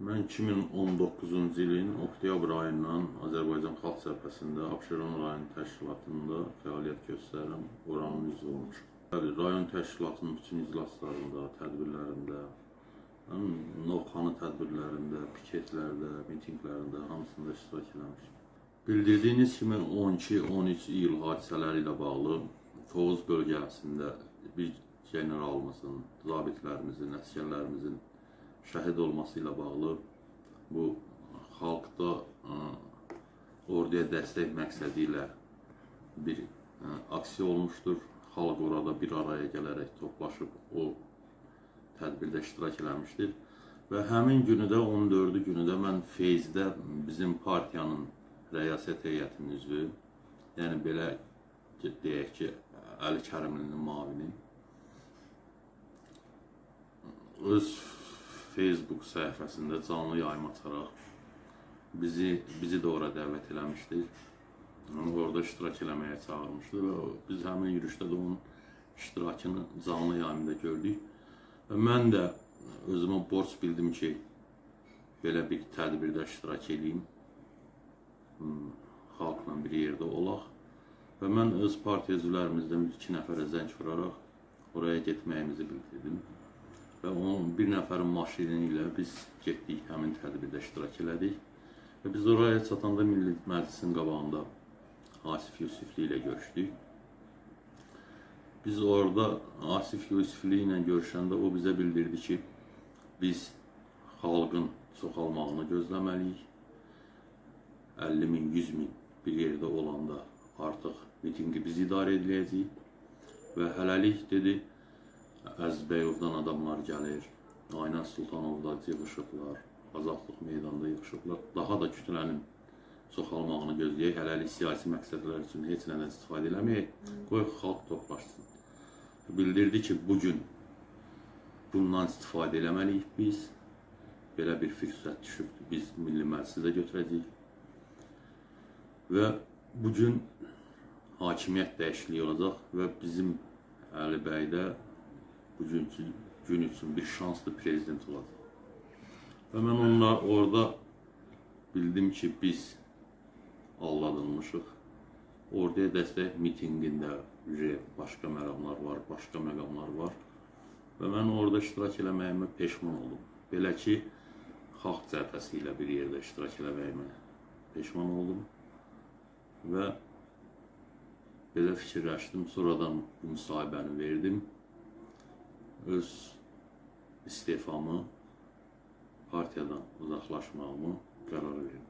Mən 2019-cu ilin oktyabr ayından Azərbaycan Xalq Cəbhəsində Abşeron rayon təşkilatında fəaliyyət göstərirəm, oranın üzvü olmuşam. Bəli, rayon təşkilatının bütün iclaslarında, tədbirlərində, həm Novxanı tədbirlərində, piketlərdə, mitinqlərində hamısında iştirak etmişəm. Bildirdiyiniz kimi 12-13 iyul hadisələri ilə bağlı Tovuz bölgəsində bir generalımızın, zabitlərimizin, əsgərlərimizin şəhid olması ilə bağlı bu xalqda ə, orduya dəstək məqsədi ilə bir ə, aksiya olmuşdur. Xalq orada bir araya gələrək toplaşıb o tədbirdə iştirak eləmişdir. Və həmin günü də 14-cü günü də mən Feyzdə bizim partiyanın rəyasət heyətinin üzvü, yəni belə deyək ki, Əli Kərimlinin mavini öz Facebook səhifəsində canlı yayım açaraq bizi bizi də ora dəvət eləmişdi. Onu orada iştirak eləməyə çağırmışdı və biz həmin yürüşdə də onun iştirakını canlı yayımda gördük. Və mən də özümə borc bildim ki, belə bir tədbirdə iştirak edeyim. Hmm, xalqla bir yerdə olaq. Və mən öz partiya üzvlərimizdən bir iki nəfərə zəng vuraraq oraya getməyimizi bildirdim və onun bir nəfərin maşını ilə biz getdik, həmin tədbirdə iştirak elədik. Və biz oraya çatanda Milli Məclisin qabağında Asif Yusifli ilə görüşdük. Biz orada Asif Yusifli ilə görüşəndə o bizə bildirdi ki, biz xalqın çoxalmağını gözləməliyik. 50 min, 100 min bir yerdə olanda artıq mitinqi biz idarə ediləcəyik və hələlik dedi, Əzbəyovdan adamlar gəlir, Aynaz Sultanovda yığışıblar, Azadlıq meydanında yığışıblar. Daha da kütlənin çoxalmağını gözləyək, hələlik siyasi məqsədlər üçün heç nədən istifadə eləməyək, qoy xalq toplaşsın. Bildirdi ki, bugün bundan istifadə eləməliyik biz. Belə bir fürsət düşübdür. Biz Milli Məclisi də götürəcəyik. Və bugün hakimiyyət dəyişikliyi olacaq və bizim Əli bəydə bugünkü gün üçün bir şanslı prezident olacaq. Və mən onunla orada bildim ki, biz alladılmışıq. Orduya dəstək mitinqində başqa məqamlar var, başqa məqamlar var. Və mən orada iştirak eləməyimə peşman oldum. Belə ki, xalq cərfəsi ilə bir yerdə iştirak eləməyimə peşman oldum. Və belə fikirləşdim, sonradan bu müsahibəni verdim öz istefamı partiyadan uzaqlaşmağımı qərar verim.